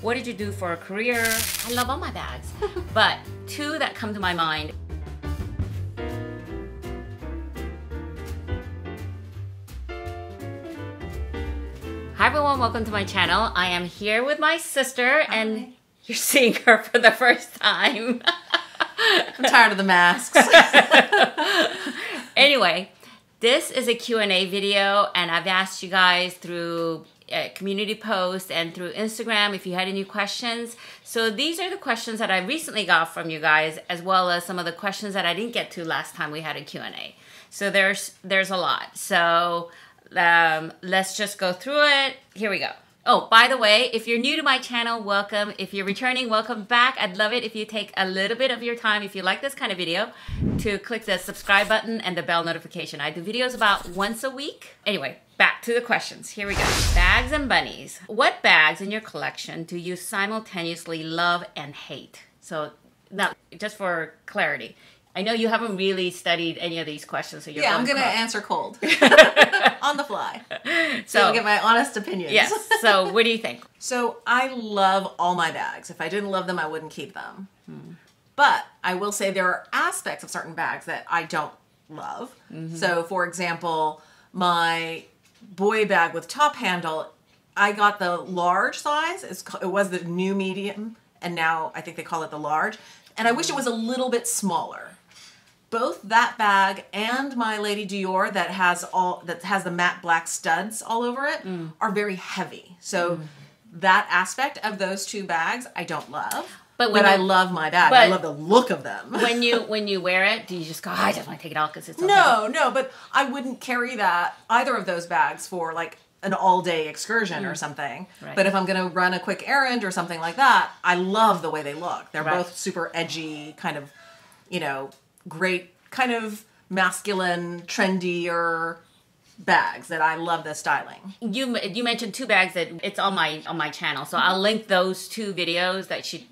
What did you do for a career? I love all my bags, but two that come to my mind. Hi everyone, welcome to my channel. I am here with my sister and you're seeing her for the first time. I'm tired of the masks. anyway, this is a Q&A video and I've asked you guys through a community post and through Instagram if you had any questions. So these are the questions that I recently got from you guys as well as some of the questions that I didn't get to last time we had a Q&A. So there's there's a lot. So um, let's just go through it. Here we go. Oh, by the way, if you're new to my channel, welcome. If you're returning, welcome back. I'd love it if you take a little bit of your time, if you like this kind of video, to click the subscribe button and the bell notification. I do videos about once a week. Anyway, back to the questions. Here we go. Bags and bunnies. What bags in your collection do you simultaneously love and hate? So now, just for clarity, I know you haven't really studied any of these questions, so you're yeah, I'm going gonna answer cold on the fly. So, So I'll give my honest opinions. yes. So what do you think? So I love all my bags. If I didn't love them, I wouldn't keep them. Hmm. But I will say there are aspects of certain bags that I don't love. Mm-hmm. So, for example, my boy bag with top handle, I got the large size. It's, it was the new medium, and now I think they call it the large. And I wish it mm-hmm. was a little bit smaller. Both that bag and my Lady Dior that has all that has the matte black studs all over it are very heavy. So that aspect of those two bags I don't love. But But, when I love my bag. I love the look of them. When you when you wear it, do you just go, "Oh, I just want to take it off because it's so heavy"? No, no, but I wouldn't carry that either of those bags for like an all day excursion or something. Mm. Right. But if I'm going to run a quick errand or something like that, I love the way they look. They're Right. both super edgy, kind of, you know, great, kind of masculine, trendier bags that I love the styling. you you mentioned two bags that it's on my on my channel so i'll link those two videos that she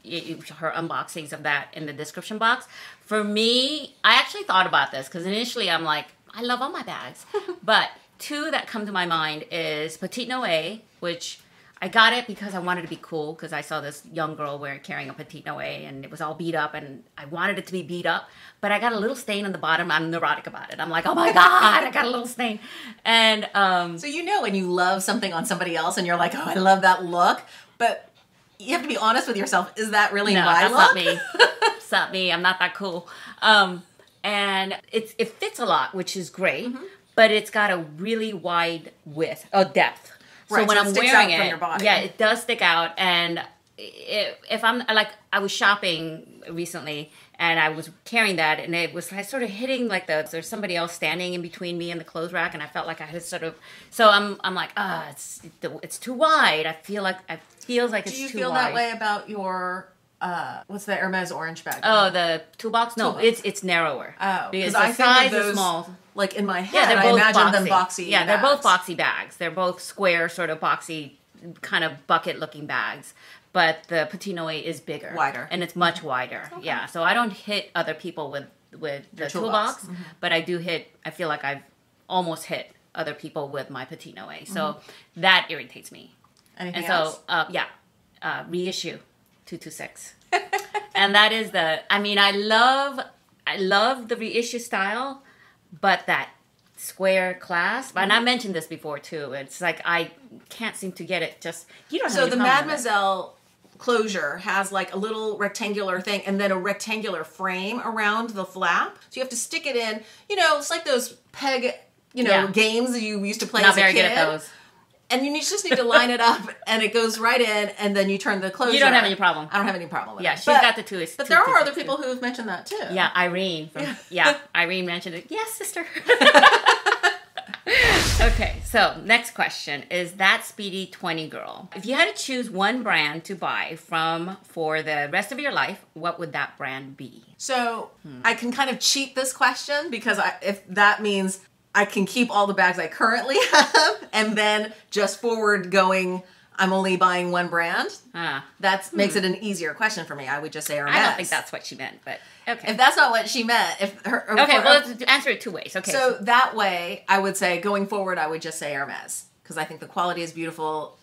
her unboxings of that in the description box for me i actually thought about this because initially i'm like i love all my bags but two that come to my mind is petit noe which I got it because I wanted to be cool because I saw this young girl wearing carrying a petit noe and it was all beat up and I wanted it to be beat up, but I got a little stain on the bottom. I'm neurotic about it. I'm like, oh my god, I got a little stain, and um, So you know when you love something on somebody else and you're like, oh, I love that look, but you have to be honest with yourself. Is that really No, my that's look? not me. It's not me. I'm not that cool. Um, and it's it fits a lot, which is great, Mm-hmm. but it's got a really wide width, oh depth. Right, so when so I'm sticks wearing it, your body. yeah, it does stick out. And if, if I'm like, I was shopping recently. And I was carrying that, and it was like sort of hitting like the there's somebody else standing in between me and the clothes rack, and I felt like I had sort of. So I'm I'm like, ah, it's it's too wide. I feel like I feels like it's Do you feel wide. that way about your uh what's the Hermes orange bag? Oh, the toolbox? No, Toolbox. it's it's narrower. Oh, because I the think of size those, is small. Like in my head, Yeah, they're I both imagine boxy. them boxy. Yeah, they're both boxy bags. They're both square, sort of boxy, kind of bucket-looking bags. But the Petit Noe is bigger, Wider. and it's much wider. Yeah, so I don't hit other people with with the toolbox, toolbox. Mm-hmm. but I do hit. I feel like I've almost hit other people with my Petit Noe, so Mm-hmm. that irritates me. Anything And else? so, uh, yeah, uh, reissue two two six, and that is the. I mean, I love, I love the reissue style, but that square clasp, and I mentioned this before too. It's like I can't seem to get it. Just you don't. So the problem with it. Mademoiselle closure has like a little rectangular thing and then a rectangular frame around the flap. So you have to stick it in. You know, it's like those peg, you know, Yeah. games that you used to play Not as a very kid. Good at those. And you just need to line it up, and it goes right in, and then you turn the closure. You don't have any problem. I don't have any problem with Yeah, it. she's But- got the two. But there are other people who have mentioned that too. Yeah, Irene. From, yeah, Irene mentioned it. Yes, sister. okay, so next question is that Speedy 20 girl. If you had to choose one brand to buy from for the rest of your life, what would that brand be? So hmm. I can kind of cheat this question because I, if that means I can keep all the bags I currently have and then just forward going, I'm only buying one brand. Ah, That makes it an easier question for me. I would just say Hermes. I don't think that's what she meant, but okay. If that's not what she meant, if her, or- okay, or- well, let's answer it two ways. Okay. so that way, I would say going forward, I would just say Hermes because I think the quality is beautiful.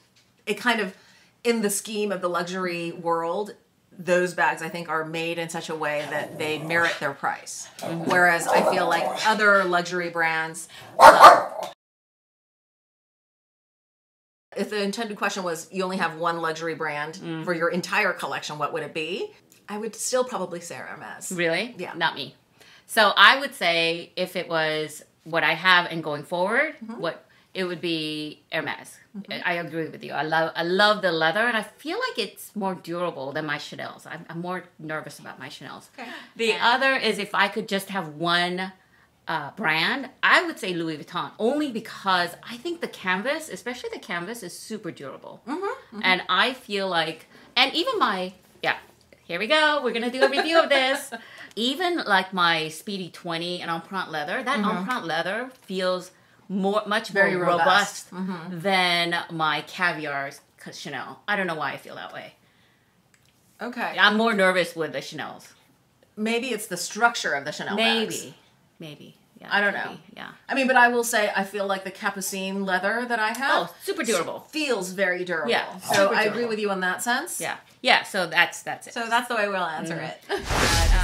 It kind of in the scheme of the luxury world, those bags I think are made in such a way that they merit their price. Whereas I feel like other luxury brands. uh, if the intended question was you only have one luxury brand for your entire collection, what would it be? I would still probably say Hermes. Really? Yeah. Not me. So I would say if it was what I have and going forward, Mm-hmm. what it would be Hermes. I agree with you. I love I love the leather, and I feel like it's more durable than my Chanel's. I'm, I'm more nervous about my Chanel's. Okay. The other is if I could just have one uh, brand, I would say Louis Vuitton, only because I think the canvas, especially the canvas, is super durable. Mm-hmm, And I feel like, and even my, yeah, here we go. We're going to do a review of this. Even like my Speedy 20 and Empreinte leather, that Empreinte leather feels more, much. Very more robust. Mm-hmm. than my Caviar Chanel. I don't know why I feel that way. Okay. I'm more nervous with the Chanel's. Maybe it's the structure of the Chanel bags. Maybe. Maybe. Yeah, I don't could know. Yeah. I mean, but I will say I feel like the capucine leather that I have Oh, super durable. feels very durable. Yeah, So I agree with you on that sense. Yeah. Yeah. So that's that's it. So that's the way we'll answer it. Uh,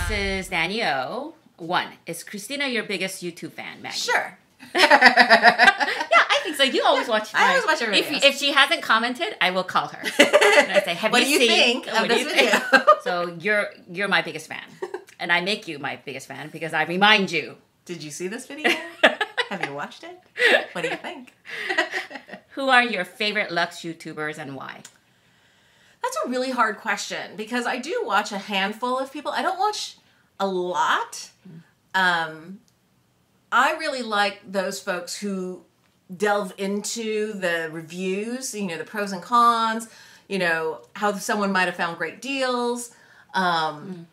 this is Danny O. One is Christina your biggest YouTube fan, Maggie? sure. Yeah, I think so. You always watch. I always watch her If, if she hasn't commented, I will call her. And I say, "Have What you do you seen? think of what do this you think?" video? so you're you're my biggest fan, and I make you my biggest fan because I remind you. Did you see this video? have you watched it? What do you think? Who are your favorite Lux YouTubers and why? That's a really hard question because I do watch a handful of people. I don't watch a lot. Um, I really like those folks who delve into the reviews, you know, the pros and cons, you know, how someone might have found great deals. Um,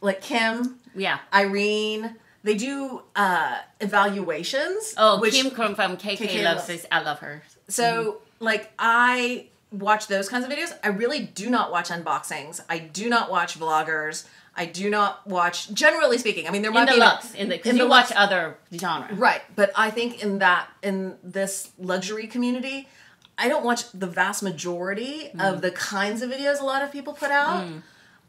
Like Kim, Yeah. Irene, they do uh, evaluations. Oh, which- Kim from, from KK, KK loves loves- this. I love her. So, like, I watch those kinds of videos. I really do not watch unboxings. I do not watch vloggers. I do not watch, generally speaking. I mean, there might In the be Lux, in the because you the watch Lux- other genre. right, but I think in that in this luxury community, I don't watch the vast majority Mm. of the kinds of videos a lot of people put out.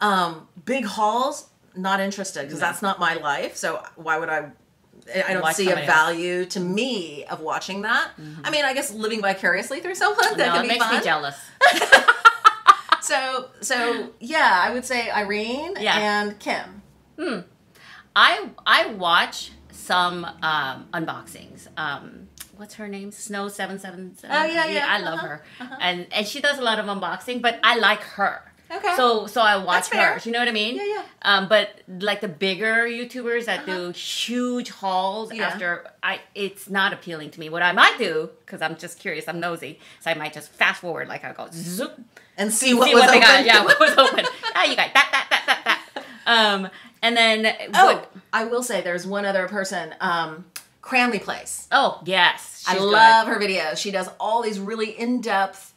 Um, big hauls, not interested because that's not my life. So why would I? I don't Watch see a else. value to me of watching that. I mean, I guess living vicariously through someone that Mm-hmm. No, can it be makes fun. me jealous. So, so yeah, I would say Irene Yeah. and Kim. Hmm. I I watch some um, unboxings. Um, what's her name? Snow seven seven seven. Oh, yeah, yeah. I love Uh-huh, her, and and she does a lot of unboxing. But I like her. Okay. So so I watch That's fair. her. You know what I mean? Yeah, yeah. Um, but like the bigger YouTubers that do huge hauls Yeah. after I, it's not appealing to me. What I might do, because I'm just curious, I'm nosy, so I might just fast forward. Like I go zoop, And see what see was what they open. got. Yeah, what was open. ah, you got that that that that that. Um, and then Oh, what? I will say there's one other person, um, Cranley Place. Oh yes, I she's good. love her videos. She does all these really in-depth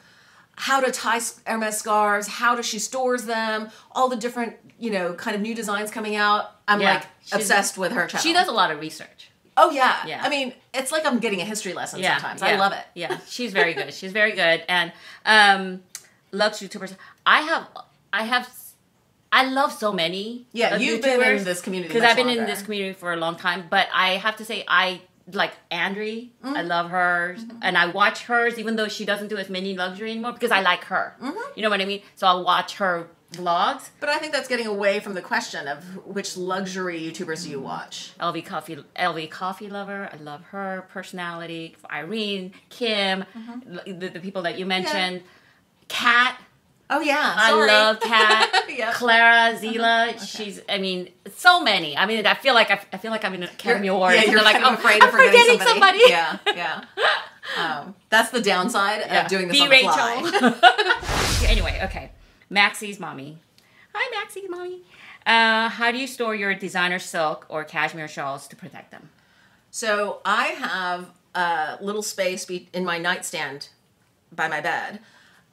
how to tie Hermes scarves, how does she stores them, all the different, you know, kind of new designs coming out. I'm Yeah, like obsessed with her channel. She does a lot of research. Oh yeah. Yeah. I mean, it's like I'm getting a history lesson Yeah, sometimes. yeah, I love it. Yeah, she's very good. She's very good, and um, Lux YouTubers. I have, I have, I love so many. Yeah, you've been in this community because I've been in this community for a long time. But I have to say, I like Andre. Mm-hmm. I love hers, and I watch hers, even though she doesn't do as many luxury anymore, because I like her. Mm-hmm. You know what I mean? So I'll watch her vlogs. But I think that's getting away from the question of which luxury YouTubers do you watch. LV Coffee, LV Coffee Lover. I love her personality. Irene, Kim, Mm-hmm. the, the people that you mentioned. Kat, Oh yeah, I love Kat. Yep. Clara Zila. She's. I mean, so many. I mean, I feel like I, I feel like I'm in a Academy. Yeah, you're like, oh, afraid I'm of forgetting, forgetting somebody. somebody. Yeah, yeah. Um, that's the downside Yeah. of doing this Be on the Rachel. fly. anyway, okay. Maxie's mommy. Hi, Maxie's mommy. Uh, how do you store your designer silk or cashmere shawls to protect them? So I have a little space be- in my nightstand by my bed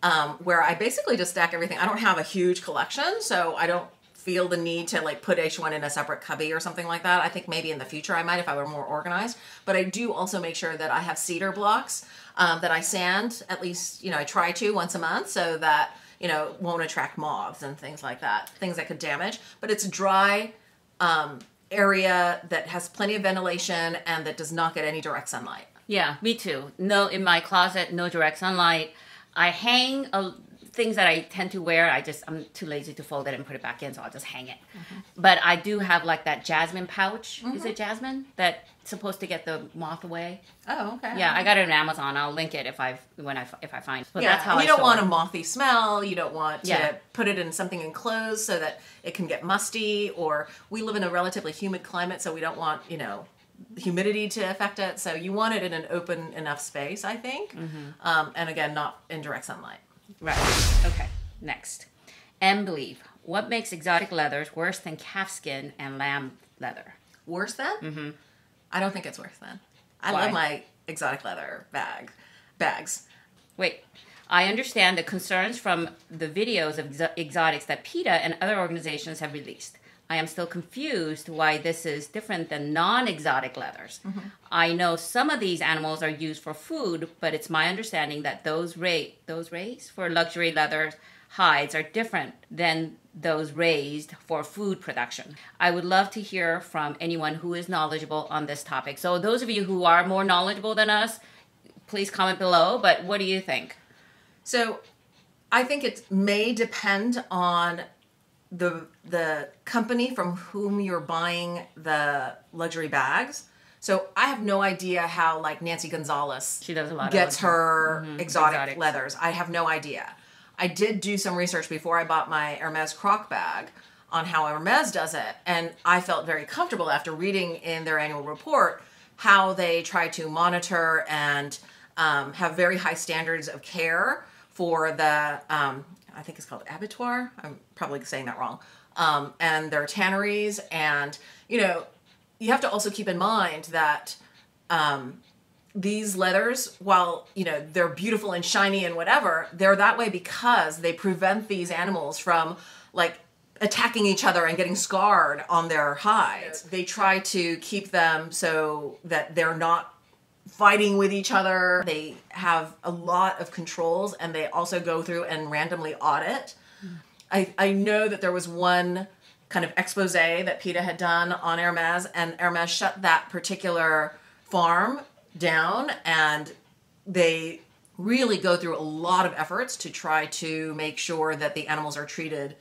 um, where I basically just stack everything. I don't have a huge collection, so I don't feel the need to like put each one in a separate cubby or something like that. I think maybe in the future I might if I were more organized. But I do also make sure that I have cedar blocks um, that I sand at least, you know, I try to once a month so that you know, won't attract moths and things like that, things that could damage. But it's a dry um, area that has plenty of ventilation and that does not get any direct sunlight. Yeah, me too. No, in my closet, no direct sunlight. I hang a, things that I tend to wear. I just I'm too lazy to fold it and put it back in, so I'll just hang it. Mm-hmm. But I do have like that jasmine pouch. Is it mm-hmm. jasmine that's supposed to get the moth away? Oh, okay. Yeah, I got it on Amazon. I'll link it if I when I if I find. But Yeah, that's how and I don't want it. a mothy smell. You don't want to Yeah. put it in something enclosed so that it can get musty. Or we live in a relatively humid climate, so we don't want you know humidity to affect it. So you want it in an open enough space, I think. Mm-hmm. Um, and again, not in direct sunlight. Right. Okay. Next. M believe. What makes exotic leathers worse than calfskin and lamb leather? Worse than? Mm-hmm. I don't think it's worse than. I Why? love my exotic leather bag bags. Wait. I understand the concerns from the videos of exotics that PETA and other organizations have released. I am still confused why this is different than non exotic leathers. Mm-hmm. I know some of these animals are used for food, but it's my understanding that those, ra- those raised for luxury leather hides are different than those raised for food production. I would love to hear from anyone who is knowledgeable on this topic. So, those of you who are more knowledgeable than us, please comment below. But what do you think? So I think it may depend on the the company from whom you're buying the luxury bags. So I have no idea how like Nancy Gonzalez She does a lot gets her exotic Exotics. leathers. I have no idea. I did do some research before I bought my Hermes croc bag on how Hermes does it, and I felt very comfortable after reading in their annual report how they try to monitor and um, have very high standards of care for the um, I think it's called abattoir. I'm probably saying that wrong. Um, and are tanneries, and you know, you have to also keep in mind that um, these leathers, while you know they're beautiful and shiny and whatever, they're that way because they prevent these animals from like attacking each other and getting scarred on their hides. They try to keep them so that they're not fighting with each other. They have a lot of controls and they also go through and randomly audit. I, I know that there was one kind of expose that PETA had done on Hermes, and Hermes shut that particular farm down, and they really go through a lot of efforts to try to make sure that the animals are treated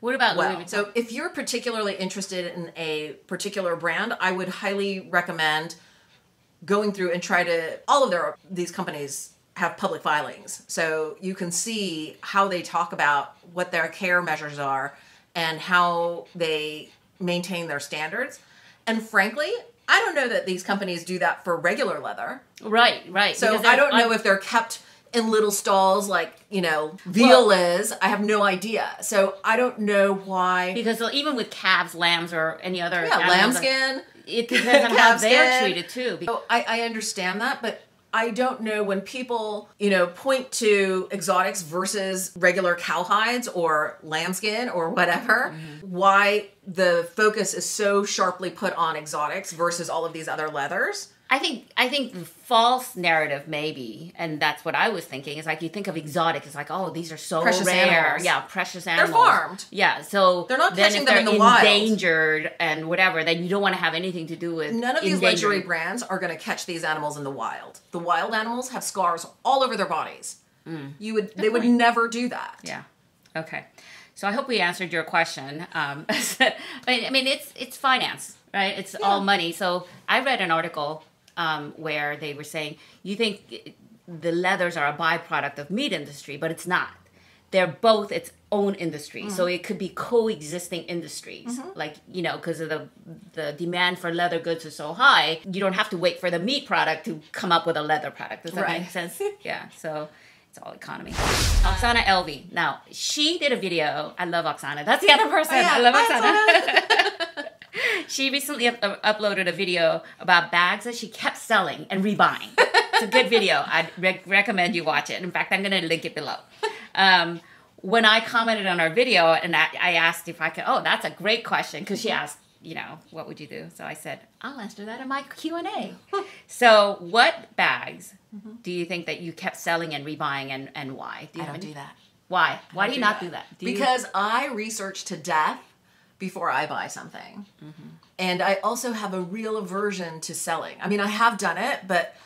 What about Louis. Vuitton? So if you're particularly interested in a particular brand, I would highly recommend going through and try to all of their these companies have public filings. So you can see how they talk about what their care measures are and how they maintain their standards. And frankly, I don't know that these companies do that for regular leather. right, right. So I don't know I- if they're kept in little stalls like, you know, veal Well- is. I have no idea. So I don't know why because even with calves, lambs, or any other Yeah, lambskin. It depends on how they're treated too. Be- Oh, I, I understand that, but I don't know when people, you know, point to exotics versus regular cowhides or lambskin or whatever, Mm-hmm. why the focus is so sharply put on exotics versus all of these other leathers. I think I think the false narrative maybe, and that's what I was thinking. Is like you think of exotic, it's like oh these are so Precious rare, animals. yeah, precious animals. They're farmed. yeah. So They're not catching them they're in the wild. endangered and whatever, then you don't want to have anything to do with None of these luxury brands are going to catch these animals in the wild. The wild animals have scars all over their bodies. You would they would Mm. never do that. Yeah. Okay. So I hope we answered your question. Um, I mean, I mean, it's it's finance, right? It's all money. So I read an article um, where they were saying you think the leathers are a byproduct of meat industry, but it's not. They're both its own industry, so it could be coexisting industries. Like you know, because of the the demand for leather goods is so high, you don't have to wait for the meat product to come up with a leather product. Does that Right. make sense? yeah. So it's all economy. Oksana Elvey. Now, she did a video. I love Oksana. That's the other person. Oh, yeah. I love Hi, Oksana. she recently up- uploaded a video about bags that she kept selling and rebuying. it's a good video. I'd re- recommend you watch it. In fact, I'm going to link it below. Um, when I commented on our video and I, I asked if I could, oh, that's a great question because she asked, you know, what would you do? So I said, I'll answer that in my Q and A. so, what bags do you think that you kept selling and rebuying, and and why? Do you I don't any? do that. Why? Why I do you not do that? Do you- because I research to death before I buy something. Mm-hmm. And I also have a real aversion to selling. I mean, I have done it, but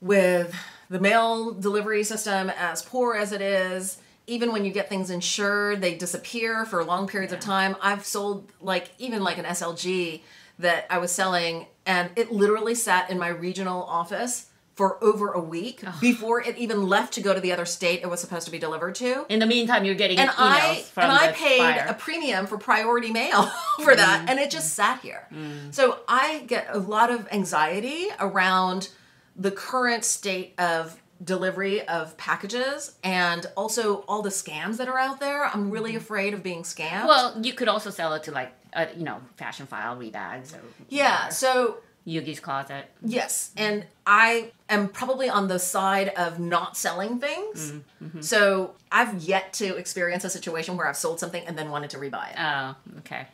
with the mail delivery system as poor as it is, even when you get things insured, they disappear for long periods of time. I've sold like even like an SLG that I was selling and it literally sat in my regional office for over a week before it even left to go to the other state it was supposed to be delivered to in the meantime, you're getting and emails I from and I paid buyer. a premium for priority mail for that, and it just sat here. So I get a lot of anxiety around the current state of delivery of packages and also all the scams that are out there. I'm really afraid of being scammed. Well, you could also sell it to like, uh, you know, Fashionphile, rebags, or yeah. So Yoogi's Closet. Yes, and I am probably on the side of not selling things. Mm-hmm. So I've yet to experience a situation where I've sold something and then wanted to rebuy it. Oh, okay.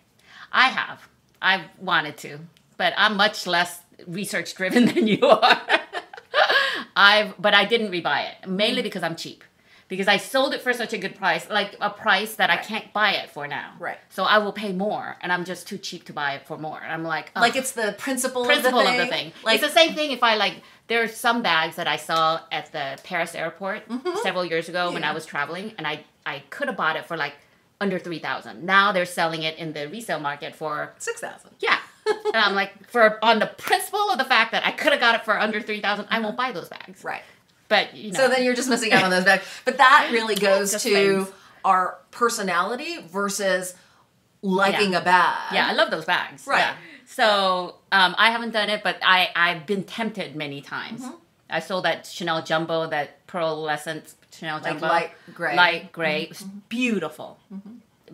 I have. I've wanted to, but I'm much less research driven than you are. I've, but I didn't rebuy it mainly Mm. because I'm cheap. Because I sold it for such a good price, like a price that I can't buy it for now. Right. So I will pay more, and I'm just too cheap to buy it for more. I'm like, ugh. like it's the principle, principle of the of thing. the thing. Like it's the same thing if I like. There are some bags that I saw at the Paris airport several years ago when Mm-hmm. I was traveling, and I I could have bought it for like under three thousand. Now they're selling it in the resale market for six thousand. yeah. and I'm like, for on the principle of the fact that I could have got it for under three thousand, I won't buy those bags. Right. But you know, So then you're just missing out on those bags. But that really goes to things. our personality versus liking Yeah. a bag. yeah, I love those bags. Right. Yeah. So um, I haven't done it, but I I've been tempted many times. Mm-hmm. I sold that Chanel Jumbo, that pearlescent Chanel Like Jumbo, light gray. Mm-hmm. light gray. It was beautiful,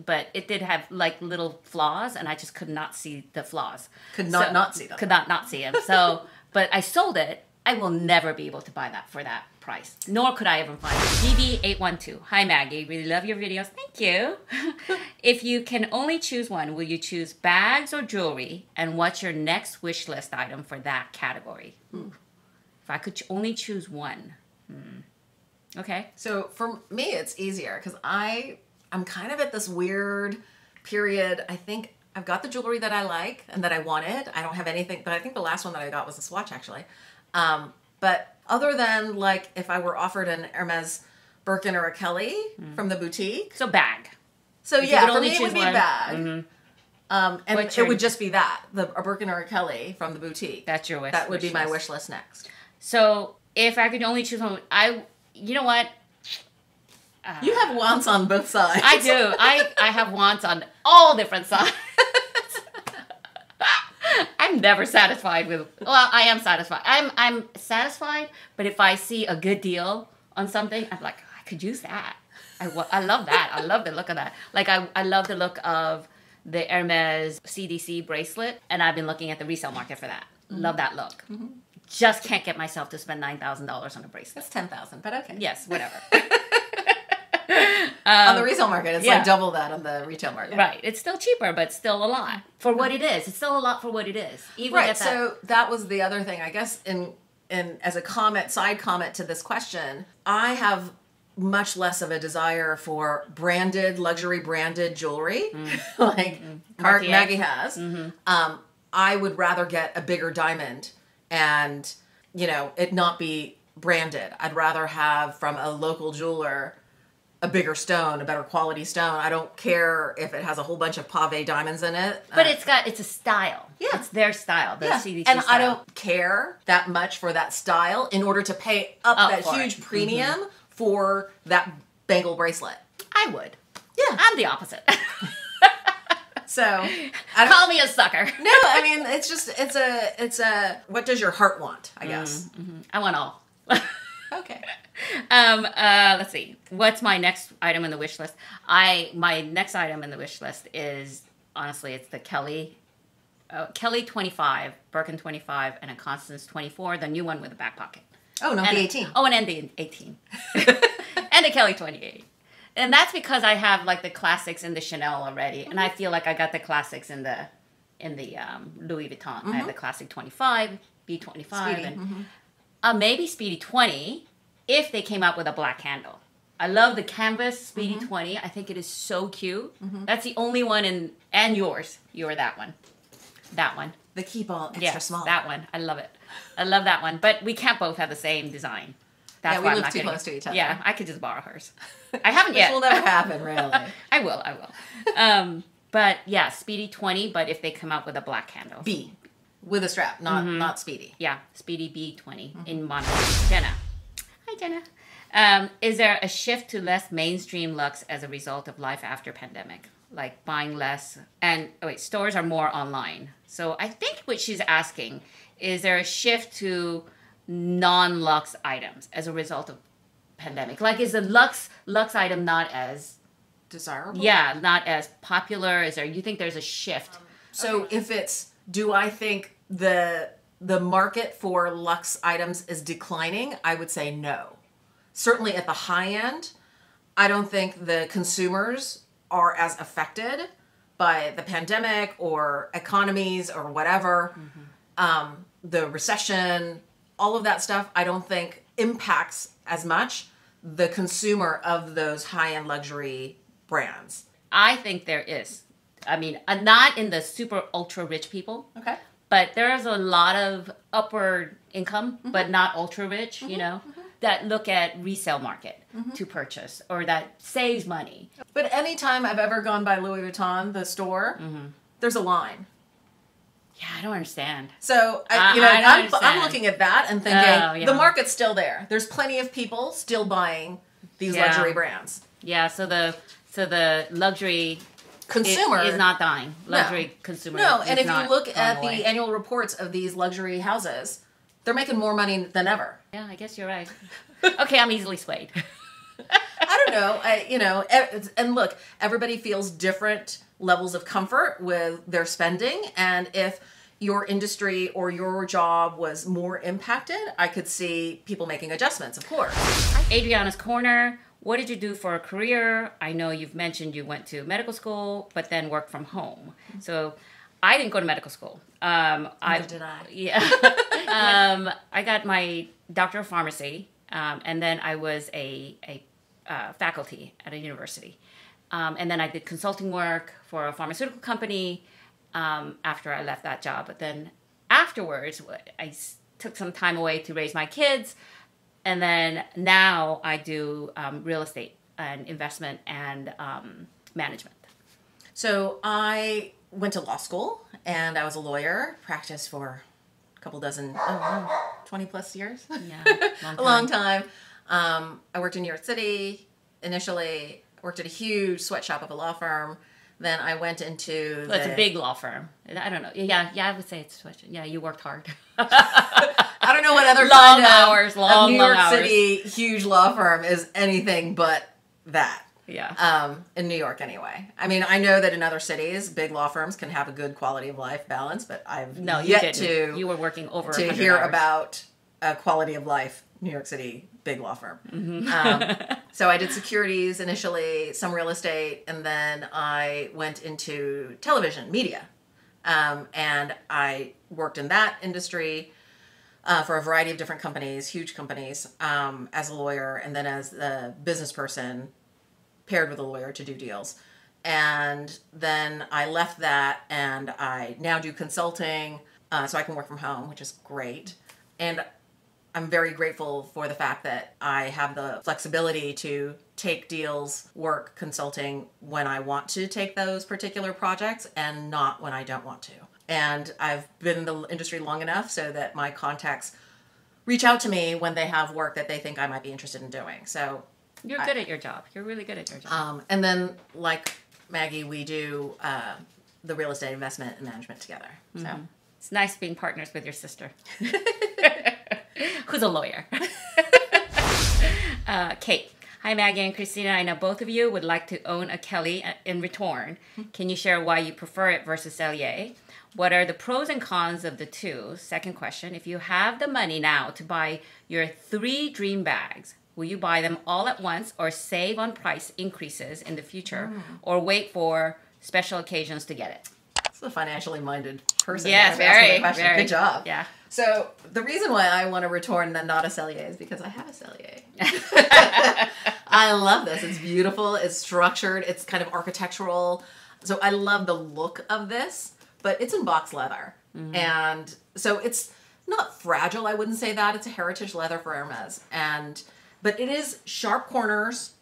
but it did have like little flaws, and I just could not see the flaws. Could not So- not see them. Could not not see them. So, but I sold it. I will never be able to buy that for that price. Nor could I ever find it. GB812. Hi Maggie, really love your videos. Thank you. if you can only choose one, will you choose bags or jewelry? And what's your next wish list item for that category? Ooh. If I could only choose one. Hmm. Okay. So for me, it's easier because I I'm kind of at this weird period. I think I've got the jewelry that I like and that I wanted. I don't have anything, but I think the last one that I got was a swatch actually. Um, but other than like if I were offered an Hermes Birkin or a Kelly from the boutique, So bag. so If yeah, for only me it would be one. bag. Mhm. Um, and What's it your- would just be that the a Birkin or a Kelly from the boutique. That's your wish. that would be my list. wish list next. So if I could only choose one, I, you know what? Uh, You have wants on both sides. I do. I I have wants on all different sides. I'm never satisfied with. Well, I am satisfied. I'm I'm satisfied, but if I see a good deal on something, I'm like, oh, I could use that. I, I love that. I love the look of that. Like I I love the look of the Hermes CDC bracelet, and I've been looking at the resale market for that. Mm-hmm. Love that look. Mm-hmm. Just can't get myself to spend nine thousand dollars on a bracelet. That's ten thousand, but okay. Yes, whatever. on the um, resale market, it's yeah. like double that on the retail market. Right. It's still cheaper, but still a lot for what it is. It's still a lot for what it is. Even right that. so that was the other thing i guess in in as a comment side comment to this question i have much less of a desire for branded luxury branded jewelry mm. like Mar- Cartier. maggie has mm-hmm. um, i would rather get a bigger diamond and you know it not be branded i'd rather have from a local jeweler a bigger stone a better quality stone i don't care if it has a whole bunch of pave diamonds in it but Uh, it's got it's a style. Yeah. It's their style. The yeah. CDC and style. I don't care that much for that style in order to pay up, Up that huge it. Mm-hmm. premium for that bangle bracelet. I would. Yeah. I'm the opposite. So I Call me a sucker. no, I mean it's just it's a it's a what does your heart want? I guess. Mm-hmm. Mm-hmm. I want all. Okay. um, uh, let's see. What's my next item in the wish list? I my next item in the wish list is honestly it's the Kelly uh, Kelly 25, Birkin 25, and a Constance 24, the new one with a back pocket. Oh no, And- the eighteen. Oh, and then the 18. and a Kelly 28. And that's because I have like the classics in the Chanel already, and I feel like I got the classics in the in the um, Louis Vuitton. I have the classic 25, B25, Speedy, and uh, maybe Speedy 20 if they came out with a black handle. I love the canvas Speedy Mm-hmm. 20. I think it is so cute. That's the only one in and yours. You're that one. That one. The keep all extra Yes, small. that one. I love it. I love that one. But we can't both have the same design. That's Yeah, we why I'm not too getting close to each other. Yeah, I could just borrow hers. I haven't yet. will never happen, really. I will. I will. Um, but yeah, Speedy 20. But if they come out with a black handle, B with a strap, not Mm-hmm. not speedy. yeah, Speedy B20 Mm-hmm. in mono. Jenna. Hi, Jenna. Um, is there a shift to less mainstream looks as a result of life after pandemic? Like buying less and oh wait, stores are more online. So I think what she's asking is there a shift to non-lux items as a result of pandemic? Like is the lux lux item not as Desirable. yeah, not as popular? Is there you think there's a shift? So if it's do I think the the market for luxe items is declining? I would say no. Certainly at the high end, I don't think the consumers are as affected by the pandemic or economies or whatever. Um, the recession, all of that stuff, I don't think impacts as much the consumer of those high end luxury brands. I think there is. I mean, uh, not in the super ultra rich people, Okay. But there's a lot of upward income, Mm-hmm. but not ultra rich, you know, that look at resale market Mm-hmm. to purchase or that saves money. But anytime I've ever gone by Louis Vuitton, the store, there's a line. Yeah, I don't understand. So I, you know, I don't I'm, I'm looking at that and thinking Oh, yeah. the market's still there. There's plenty of people still buying these Yeah. luxury brands. Yeah, so the so the luxury Consumer is not dying. Luxury consumer. No, and if you look at away. the annual reports of these luxury houses, they're making more money than ever. yeah, I guess you're right. okay, I'm easily swayed. I don't know. I, you know, and look, everybody feels different levels of comfort with their spending, and if your industry or your job was more impacted, I could see people making adjustments. Of course. Adriana's Corner. What did you do for a career? I know you've mentioned you went to medical school, but then worked from home. So I didn't go to medical school. Um, I did I. Yeah. um, I got my doctor of pharmacy, um, and then I was a, a uh, faculty at a university. Um, and then I did consulting work for a pharmaceutical company um, after I left that job. But then afterwards, I took some time away to raise my kids. And then now I do um, real estate and investment and um, management. So I went to law school and I was a lawyer, practiced for a couple dozen, oh, no, 20 plus years. Yeah, long a long time. Um, I worked in New York City initially, worked at a huge sweatshop of a law firm. Then I went into Well, it's a big law firm. I don't know. Yeah, yeah, I would say it's sweatshop. yeah. You worked hard. I don't know what other Long kind of- hours, of New long York hours. City huge law firm is anything but that. yeah. Um, in New York, anyway. I mean, I know that in other cities, big law firms can have a good quality of life balance, but I've no, you yet didn't. to you were working over to hear hours. about a quality of life New York City big law firm. Mm-hmm. Um, so I did securities initially, some real estate, and then I went into television media, um, and I worked in that industry. Uh, for a variety of different companies, huge companies, um, as a lawyer, and then as the business person paired with a lawyer to do deals. And then I left that and I now do consulting uh, so I can work from home, which is great. And I'm very grateful for the fact that I have the flexibility to take deals, work consulting when I want to take those particular projects and not when I don't want to. And I've been in the industry long enough so that my contacts reach out to me when they have work that they think I might be interested in doing. So You're good at your job. You're really good at your job. um, and then, like Maggie, we do uh, the real estate investment and management together. So it's nice being partners with your sister, who's a lawyer. uh, Kate. Hi, Maggie and Christina. I know both of you would like to own a Kelly uh, in Retourne. Can you share why you prefer it versus Sellier? What are the pros and cons of the two? Second question If you have the money now to buy your three dream bags, will you buy them all at once or save on price increases in the future mm. or wait for special occasions to get it? it's a financially minded person. Yes, whoever asked me very, question. very. Good job. Yeah. So the reason why I want to Retourne the not a Sellier is because I have a Sellier. I love this. It's beautiful. It's structured. It's kind of architectural. So I love the look of this, but it's in box leather. And so it's not fragile, I wouldn't say that. It's a heritage leather for Hermes. And but it is sharp corners.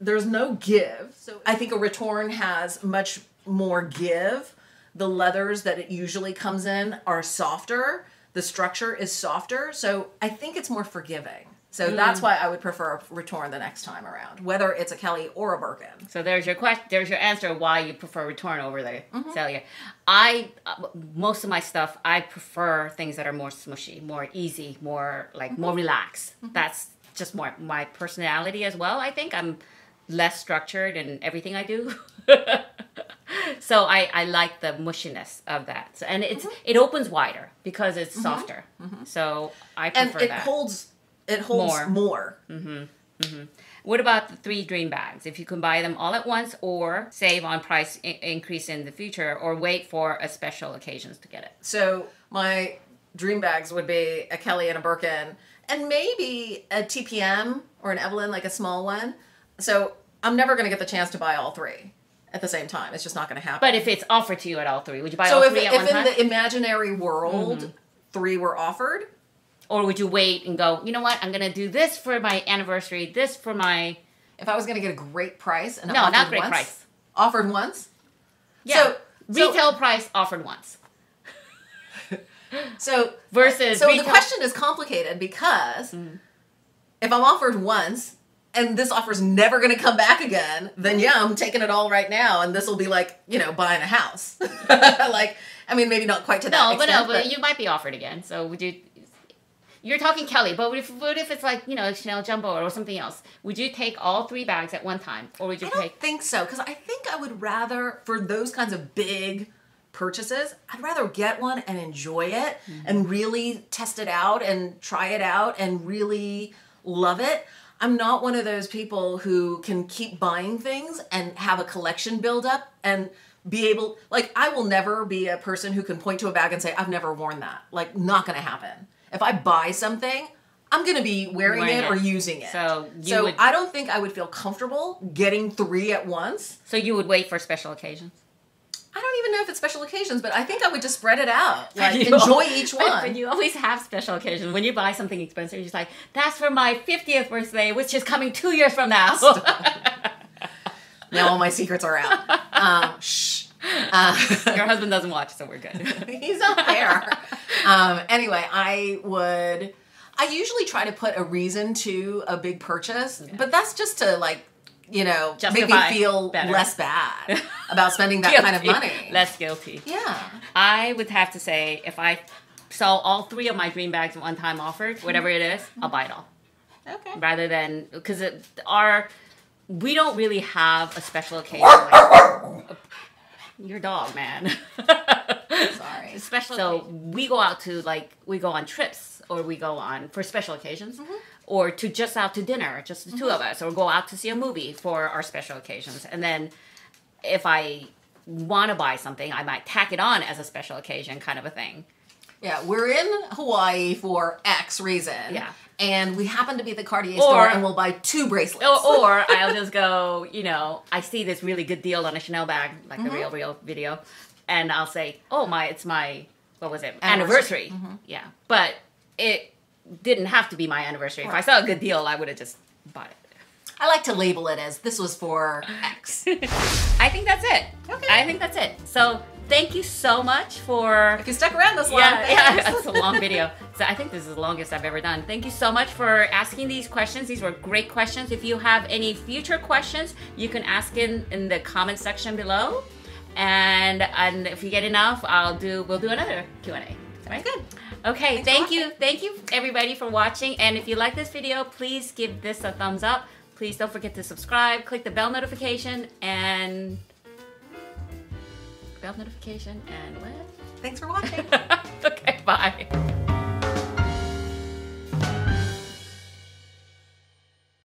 There's no give. So I think a Retourne has much more give. The leathers that it usually comes in are softer. The structure is softer. So I think it's more forgiving. So that's why I would prefer a Retourne the next time around, whether it's a Kelly or a Birkin. So there's your question. There's your answer why you prefer Retourne over the Mm-hmm. Sellier. I uh, most of my stuff I prefer things that are more smushy, more easy, more like Mm-hmm. more relaxed. That's just more my personality as well. I think I'm less structured in everything I do. so I, I like the mushiness of that. So, and it's Mm-hmm. it opens wider because it's softer. So I prefer And it that. holds it holds More. more. What about the three dream bags? If you can buy them all at once or save on price I- increase in the future or wait for a special occasions to get it. So my dream bags would be a Kelly and a Birkin, and maybe a TPM or an Evelyne, like a small one. So I'm never going to get the chance to buy all three at the same time. It's just not going to happen. But if it's offered to you at all three, would you buy so all if, three at if one in the imaginary world Mm-hmm. three were offered, or would you wait and go, you know what, I'm going to do this for my anniversary, this for my. if I was going to get a great price and No, not great once, price. offered once. Yeah. So- so- retail price offered once So versus. So retail, the question is complicated because mm-hmm. if I'm offered once and this offer's never going to come back again, then yeah, I'm taking it all right now, and this will be like you know buying a house. like I mean, maybe not quite to that No, but extent, no, but you might be offered again. So would you? You're talking Kelly, but what if what if it's like you know a Chanel Jumbo or something else? Would you take all three bags at one time, or would you take I don't take? think so because I think I would rather for those kinds of big purchases, I'd rather get one and enjoy it mm-hmm. and really test it out and try it out and really love it. I'm not one of those people who can keep buying things and have a collection build up and be able like I will never be a person who can point to a bag and say I've never worn that. Like not going to happen. If I buy something, I'm going to be wearing, Wearing it, it. or using it. So you so would- I don't think I would feel comfortable getting three at once. So you would wait for special occasions. I don't even know if it's special occasions, but I think I would just spread it out. Like You- enjoy each But, one. but you always have special occasions. When you buy something expensive, you're just like, that's for my 50th birthday, which is coming two years from now. now all my secrets are out. Um, shh. Uh, Your husband doesn't watch, so we're good. he's not there. um, anyway, I would. I usually try to put a reason to a big purchase, but that's just to like, you know, make me feel better. less bad about spending that kind of money. Less guilty. yeah. I would have to say, if I saw all three of my dream bags at one time offered, whatever it is, I'll buy it all. Okay. Rather than, because our, we don't really have a special occasion. Like, your dog, man. Sorry. special so we go out to like we go on trips or we go on for special occasions mm-hmm. or to just out to dinner just the 2 of mm-hmm. us or go out to see a movie for our special occasions and then if i want to buy something i might tack it on as a special occasion kind of a thing Yeah, we're in Hawaii for X reason. Yeah. And we happen to be at the Cartier Or- store and we'll buy two bracelets. or, oh, or i'll just go you know i see this really good deal on a chanel bag like the real mm-hmm. real video and i'll say oh my it's my what was it Anniversary. anniversary, mm-hmm. yeah but it didn't have to be my anniversary if i saw a good deal i would have just bought it I like to label it as this was for X. I think that's it. Okay. I think that's it. So thank you so much for. if you stuck around this long, Yeah, yeah, that's a long video. So I think this is the longest I've ever done. Thank you so much for asking these questions. These were great questions. If you have any future questions, you can ask in in the comment section below. And and if you get enough, I'll do we'll do another Q and A. Right? Good. Okay, Thanks thank you. Thank you everybody for watching. And if you like this video, please give this a thumbs up. Please don't forget to subscribe, click the bell notification and bell notification and what? Thanks for watching. okay, bye.